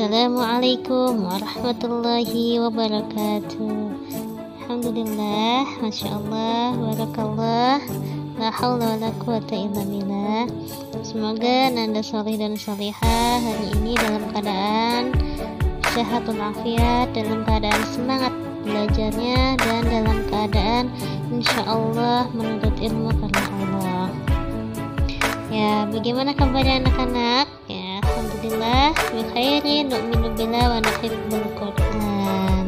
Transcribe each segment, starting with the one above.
Assalamualaikum warahmatullahi wabarakatuh. Alhamdulillah Masya Allah Barakallah. La hawla wa la Semoga Nanda Solih dan Solihah hari ini dalam keadaan sehat walafiat, dalam keadaan semangat belajarnya dan dalam keadaan insya Allah menuntut ilmu karena Allah. Ya bagaimana kabarnya anak-anak Alhamdulillah bi khairin nu'minu billah wa nuhibbul Qur'an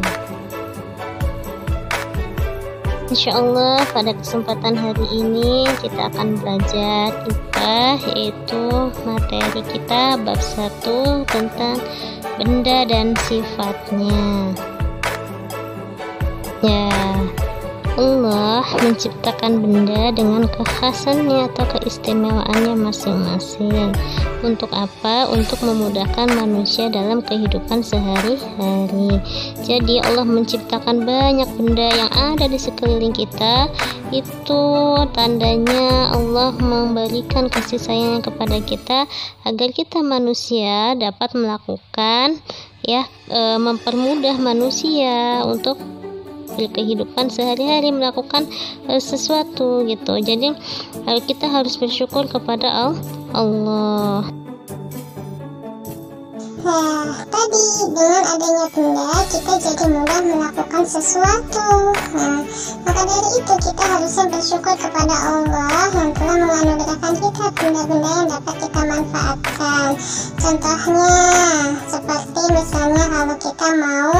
Insya Allah pada kesempatan hari ini kita akan belajar IPA yaitu materi kita bab 1 tentang benda dan sifatnya. Ya Allah menciptakan benda dengan kekhasannya atau keistimewaannya masing-masing. Untuk apa? Untuk memudahkan manusia dalam kehidupan sehari-hari. Jadi Allah menciptakan banyak benda yang ada di sekeliling kita. Itu tandanya Allah memberikan kasih sayang kepada kita agar kita manusia dapat melakukan ya e, mempermudah manusia untuk kehidupan sehari-hari melakukan uh, sesuatu gitu. Jadi uh, kita harus bersyukur kepada Allah Nah, tadi dengan adanya benda kita jadi mudah melakukan sesuatu. Nah, maka dari itu kita harusnya bersyukur kepada Allah yang telah menganugerahkan kita benda-benda yang dapat kita manfaatkan. Contohnya, seperti misalnya kalau kita mau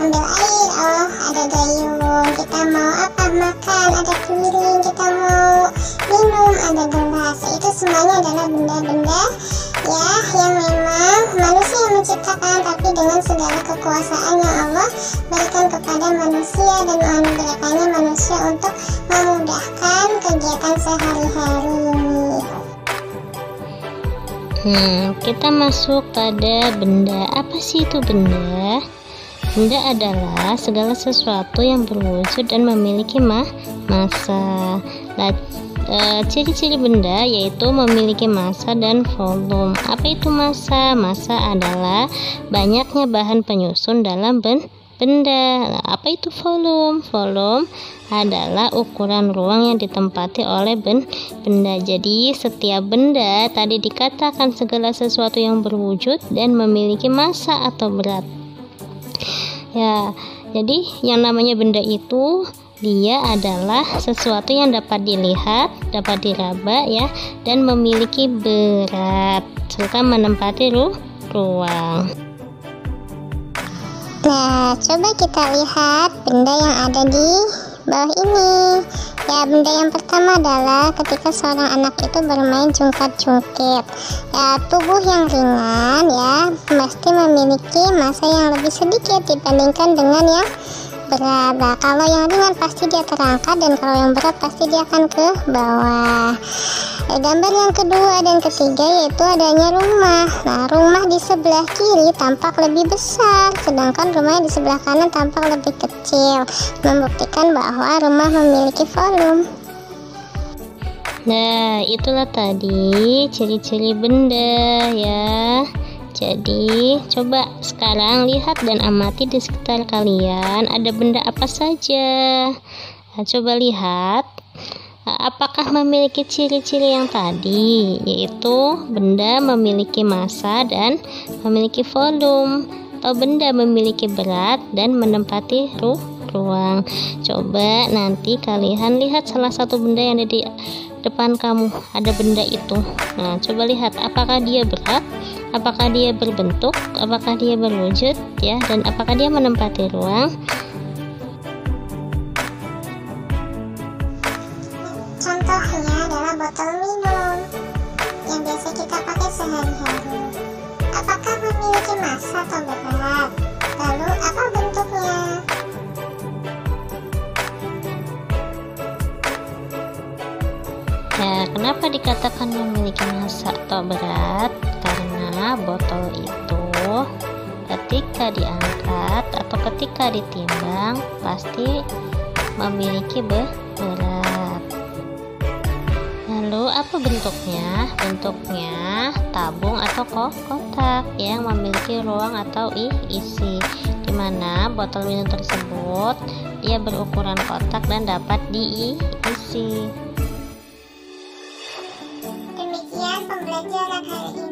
ambil air, oh ada dayung. Kita mau apa makan, ada piring. Kita mau minum, ada gelas. Itu semuanya adalah benda-benda segala kekuasaan yang Allah berikan kepada manusia dan menganugerahkannya manusia untuk memudahkan kegiatan sehari-hari ini. Hmm, kita masuk pada benda. Apa sih itu benda? Benda adalah segala sesuatu yang berwujud dan memiliki mah masa. Ciri-ciri benda yaitu memiliki massa dan volume. Apa itu massa? Massa adalah banyaknya bahan penyusun dalam benda. Nah, apa itu volume? Volume adalah ukuran ruang yang ditempati oleh benda. Jadi, setiap benda tadi dikatakan segala sesuatu yang berwujud dan memiliki massa atau berat. Ya, jadi yang namanya benda itu dia adalah sesuatu yang dapat dilihat, dapat diraba ya, dan memiliki berat serta menempati ru ruang. Nah, coba kita lihat benda yang ada di bawah ini. Ya, benda yang pertama adalah ketika seorang anak itu bermain jungkat-jungkit. Ya, tubuh yang ringan ya pasti memiliki masa yang lebih sedikit dibandingkan dengan yang berat kalau yang ringan pasti dia terangkat dan kalau yang berat pasti dia akan ke bawah. Eh, gambar yang kedua dan ketiga yaitu adanya rumah. Nah rumah di sebelah kiri tampak lebih besar sedangkan rumah di sebelah kanan tampak lebih kecil membuktikan bahwa rumah memiliki volume. Nah, itulah tadi ciri-ciri benda ya. Jadi, coba sekarang lihat dan amati di sekitar kalian ada benda apa saja. Nah, coba lihat apakah memiliki ciri-ciri yang tadi, yaitu benda memiliki massa dan memiliki volume, atau benda memiliki berat dan menempati ru ruang. Coba nanti kalian lihat salah satu benda yang ada di depan kamu, ada benda itu. Nah, coba lihat apakah dia berat apakah dia berbentuk, apakah dia berwujud, ya, dan apakah dia menempati ruang. Contohnya adalah botol minum yang biasa kita pakai sehari-hari. Apakah memiliki massa atau berat? Lalu apa bentuknya? Ya, kenapa dikatakan memiliki massa atau berat? Botol itu ketika diangkat atau ketika ditimbang pasti memiliki berat. Lalu apa bentuknya? Bentuknya tabung atau kotak yang memiliki ruang atau isi di mana botol minum tersebut ia berukuran kotak dan dapat diisi. Demikian pembelajaran hari ini,